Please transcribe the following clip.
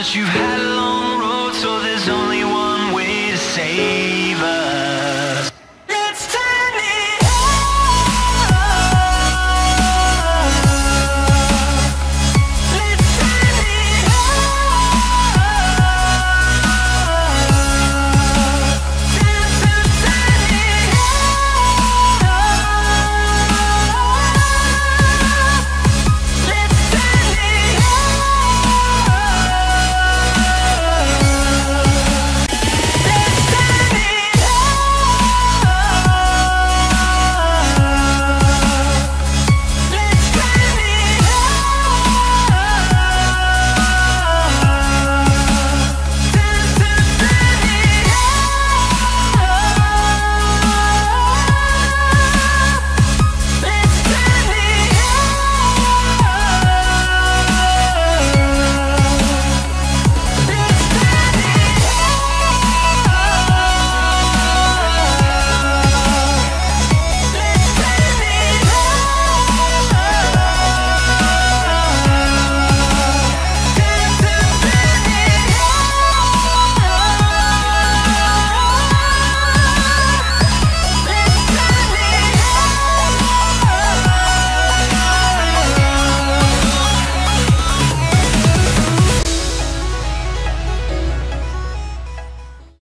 promise you've had a long road, so there's only one way to say